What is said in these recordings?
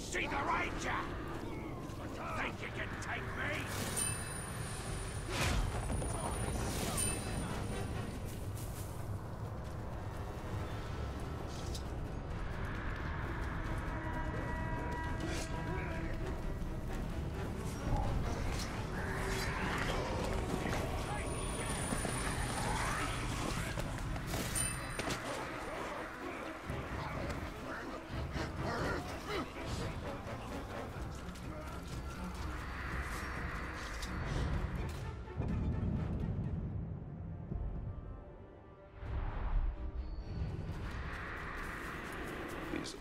see the ranger? Think you can take me?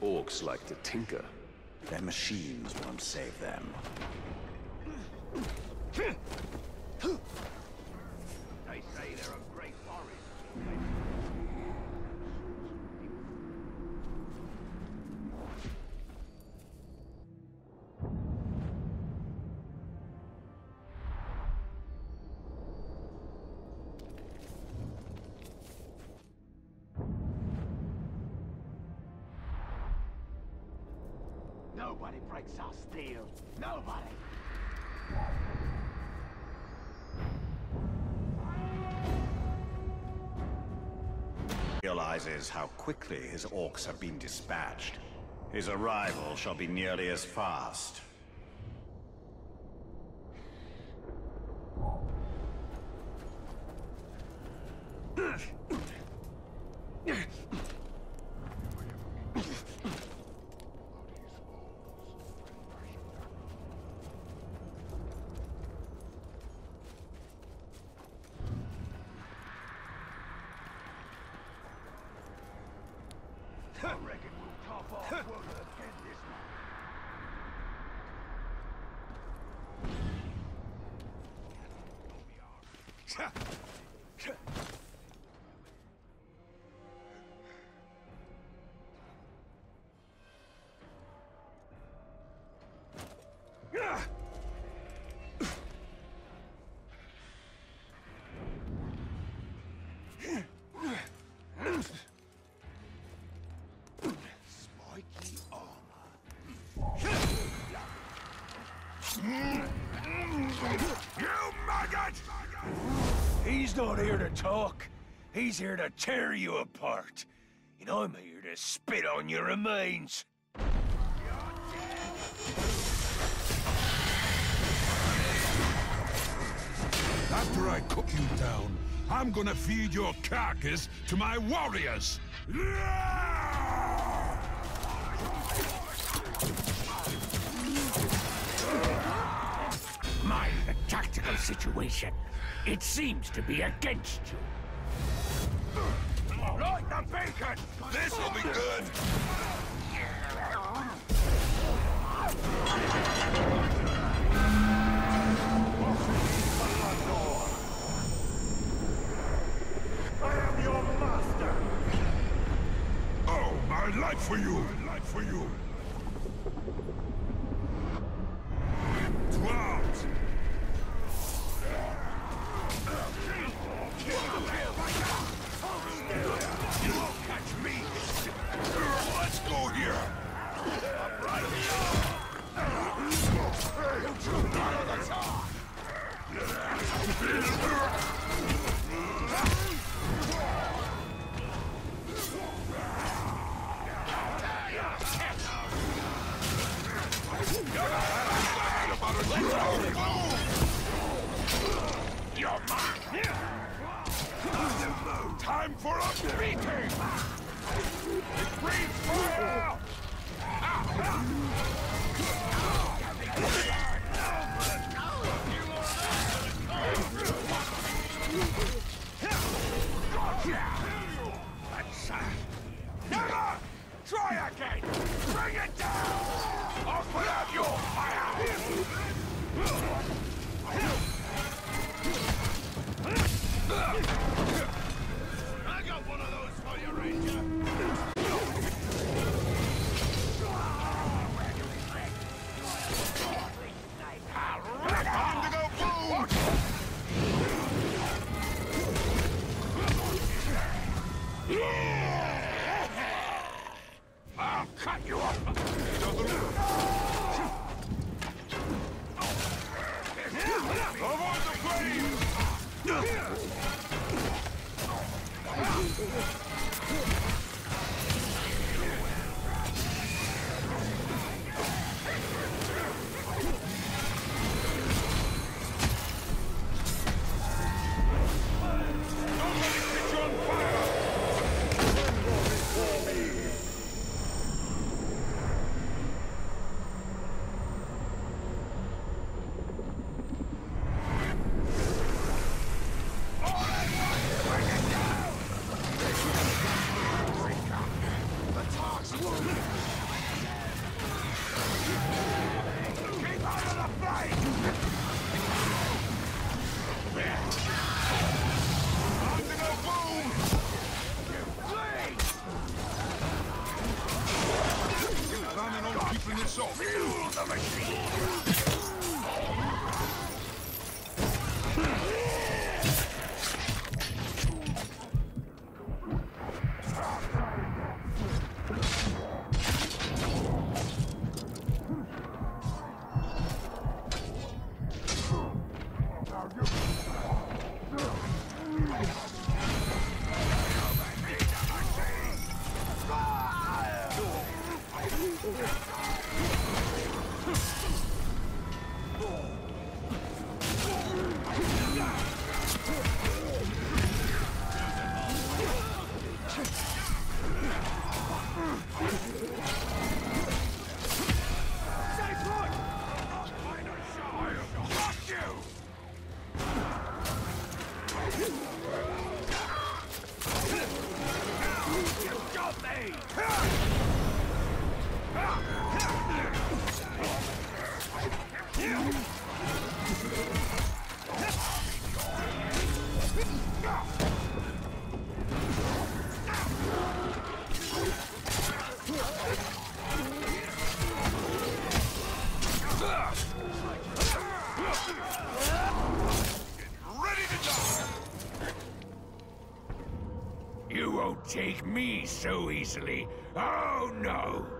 Orcs like to tinker. Their machines won't save them. Nobody breaks our steel. Nobody. Realizes how quickly his orcs have been dispatched. His arrival shall be nearly as fast. He's not here to talk. He's here to tear you apart. And I'm here to spit on your remains. After I cook you down, I'm gonna feed your carcass to my warriors. Mind the tactical situation. It seems to be against you. Light the beacon! This'll be good. life for you. Life for you. Take easily. Oh, no.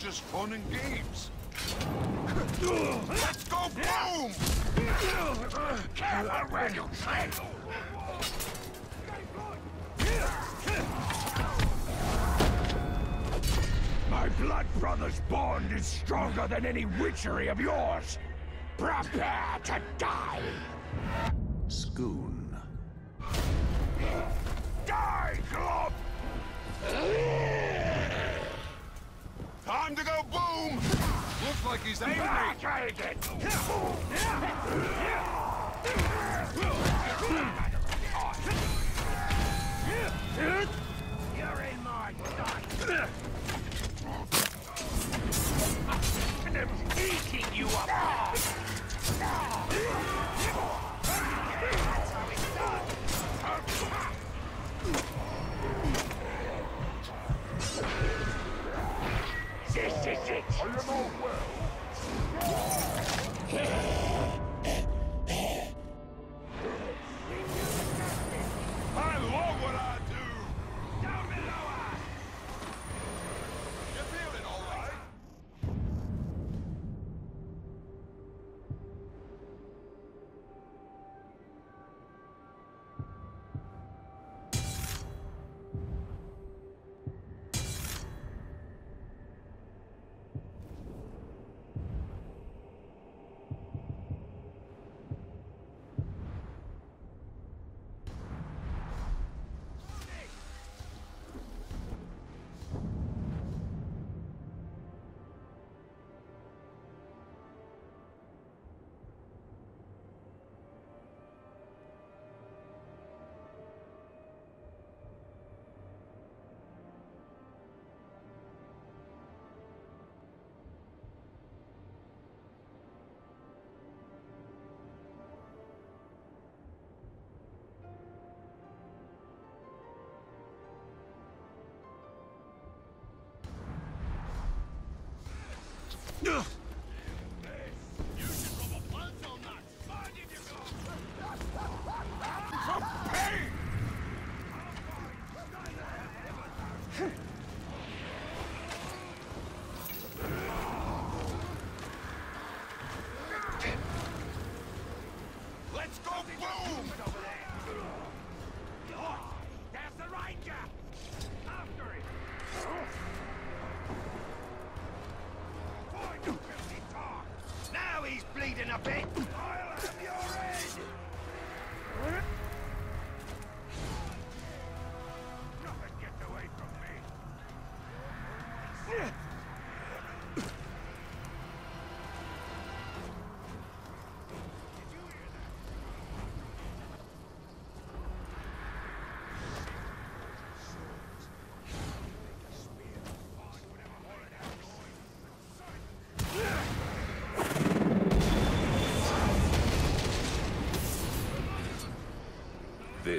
Just fun and games. Let's go boom! Careful where! My blood brother's bond is stronger than any witchery of yours! Prepare to die! He's. Back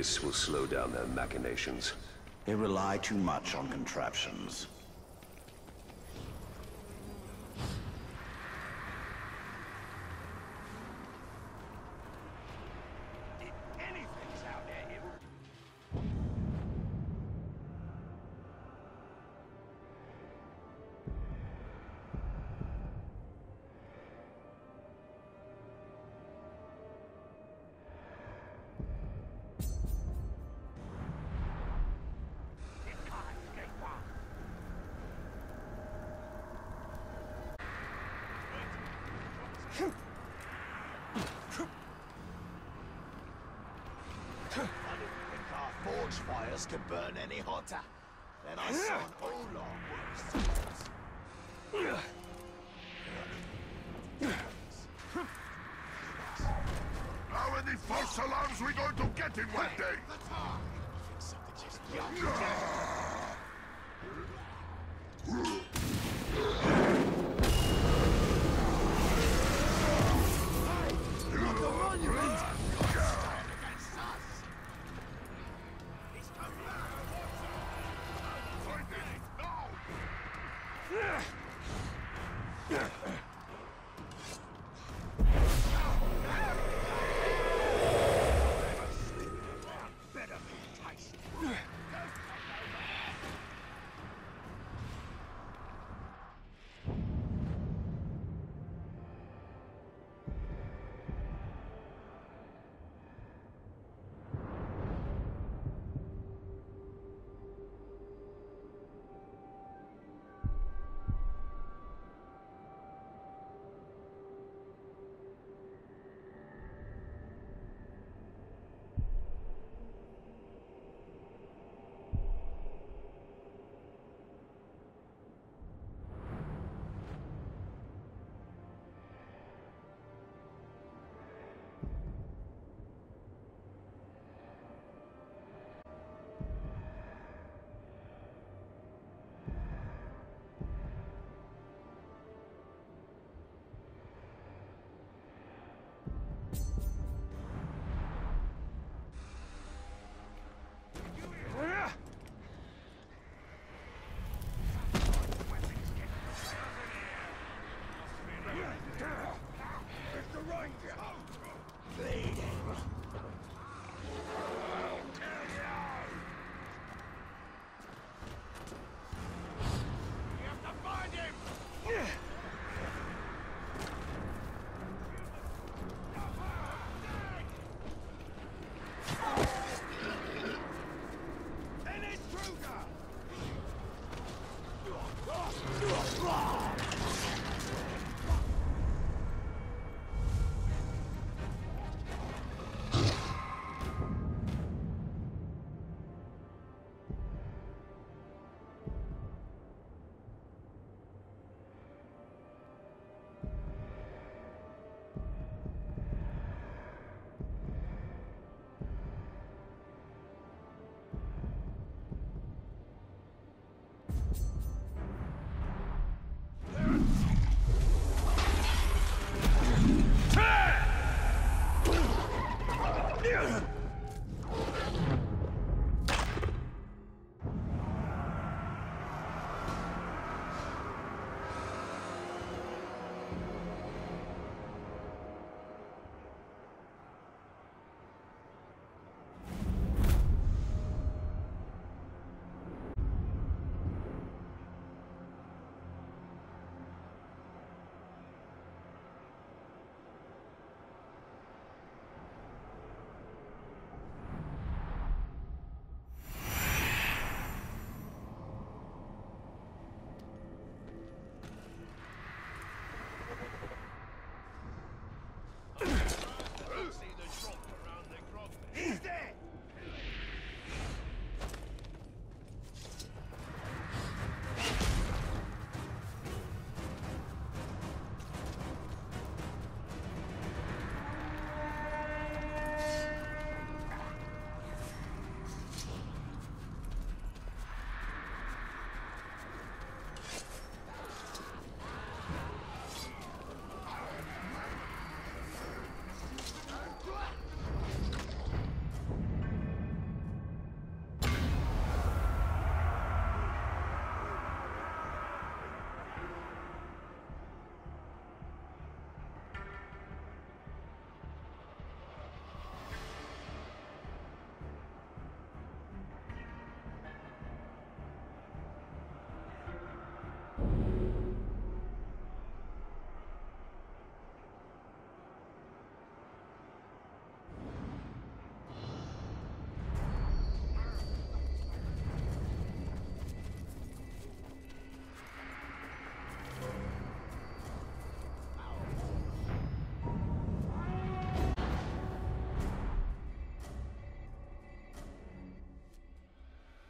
This will slow down their machinations. They rely too much on contraptions. Forge fires could burn any hotter. Then I saw an Olog with How many false alarms we going to get in one day? something just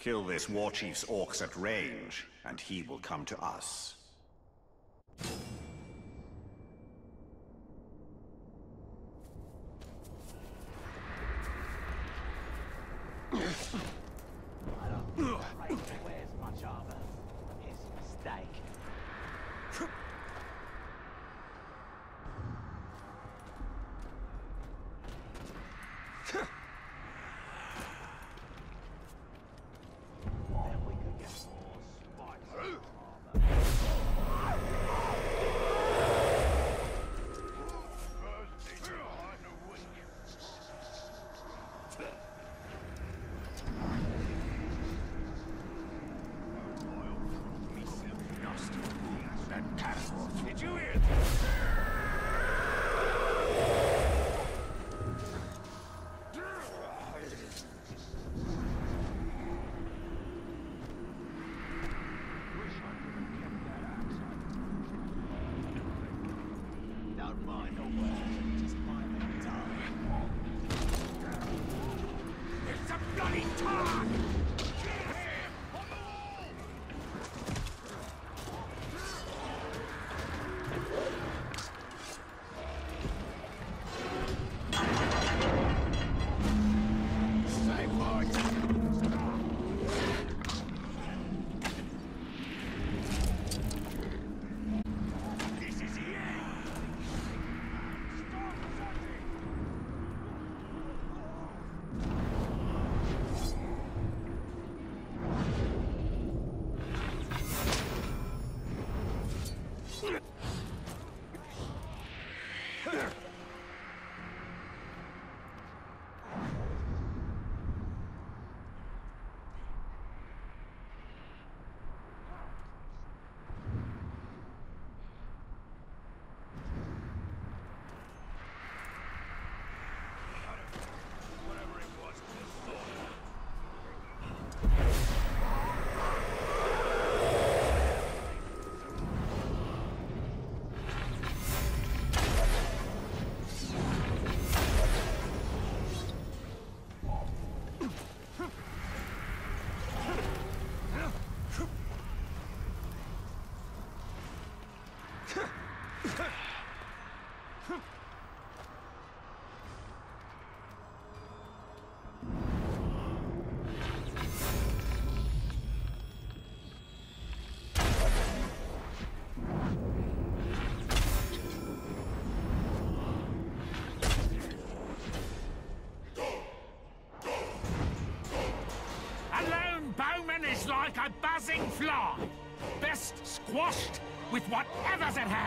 Kill this war chief's orcs at range, and he will come to us. hacer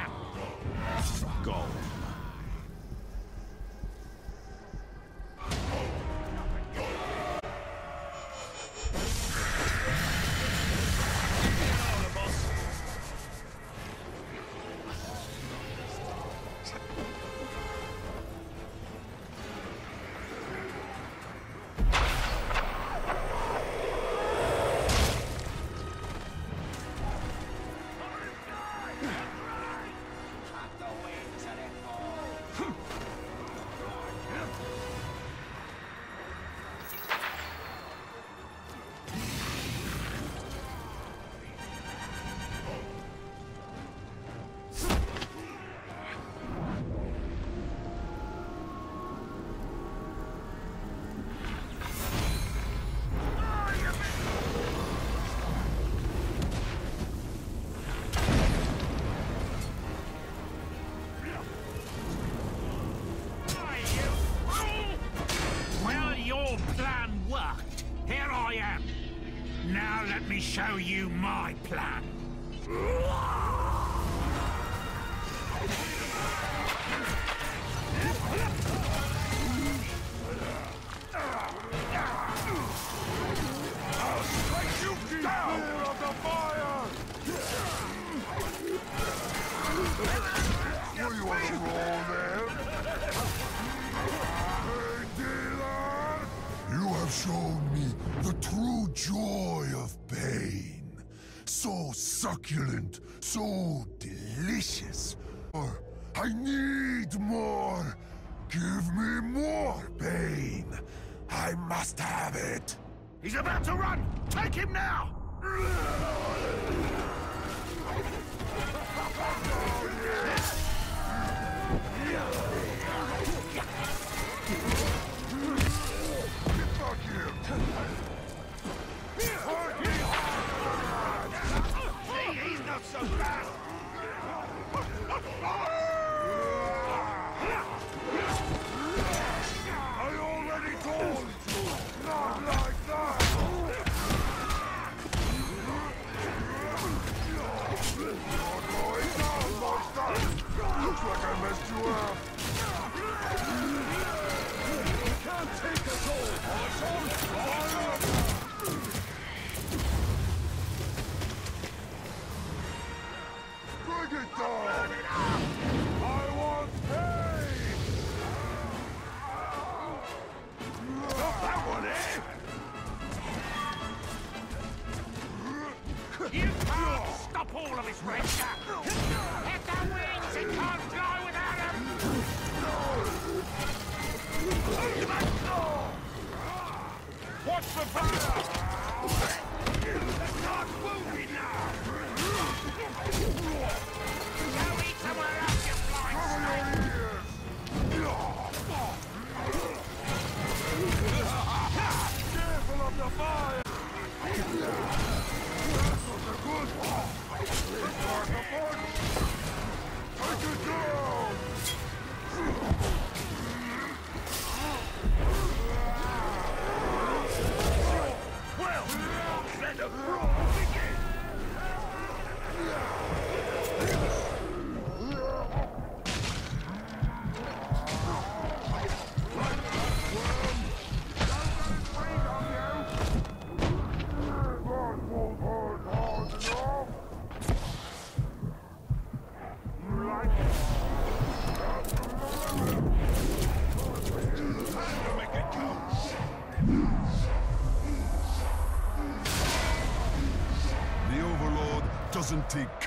so delicious. Oh, I need more. Give me more pain. I must have it. He's about to run. Take him now.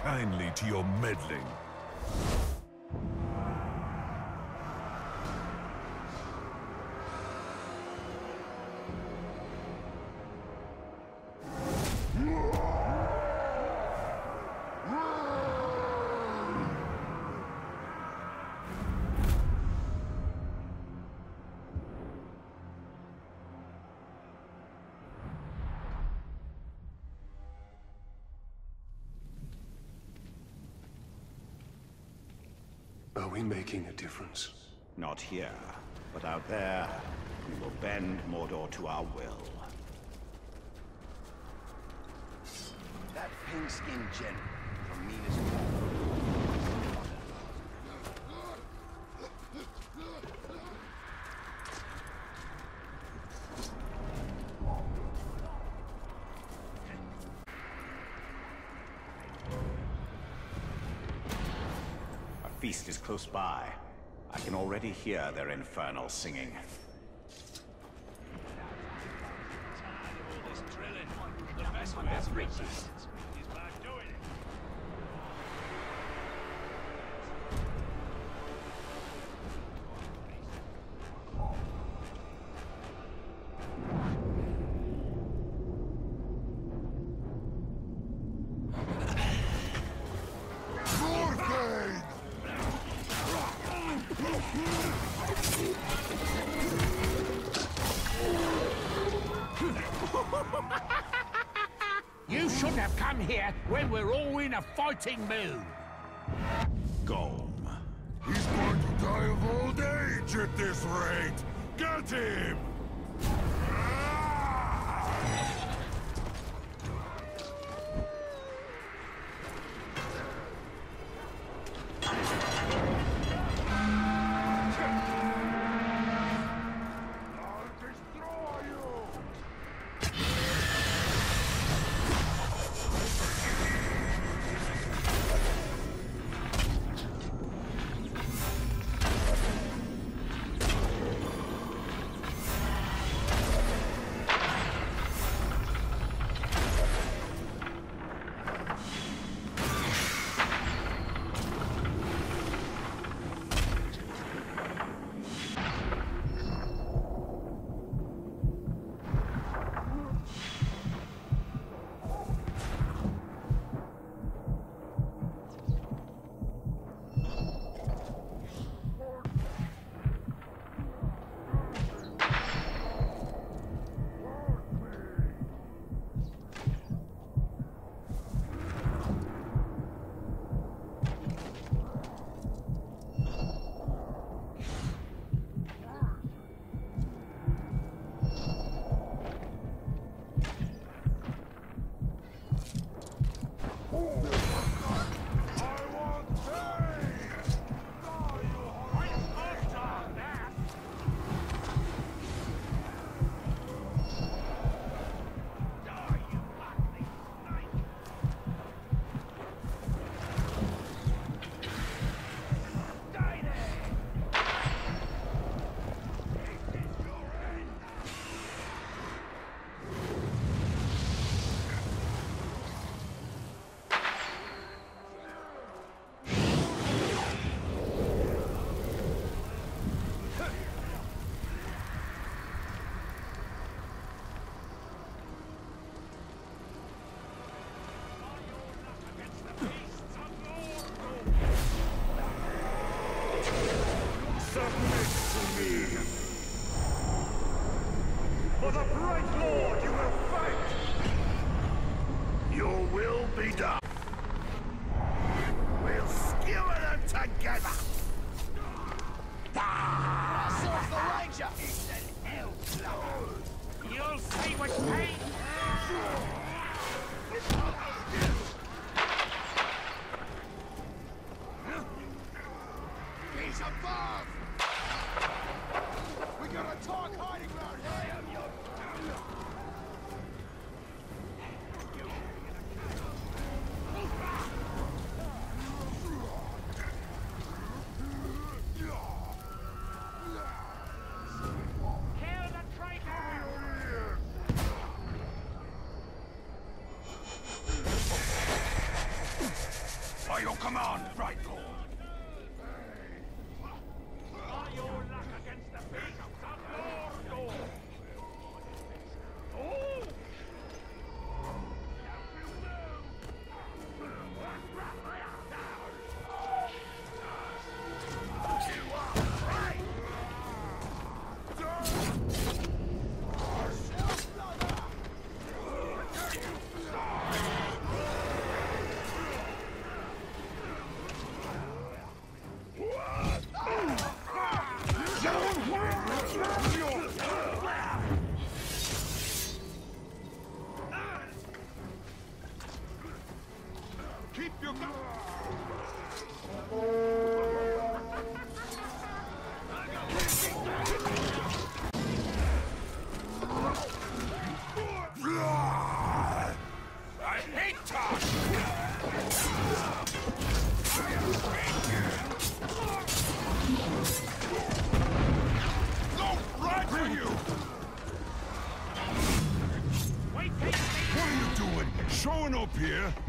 kindly to your meddling. we making a difference? Not here, but out there, we will bend Mordor to our will. That pink-skinned general from Minas feast is close by. I can already hear their infernal singing. Exciting move.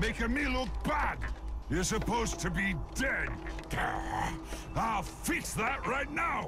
making me look bad. You're supposed to be dead. I'll fix that right now.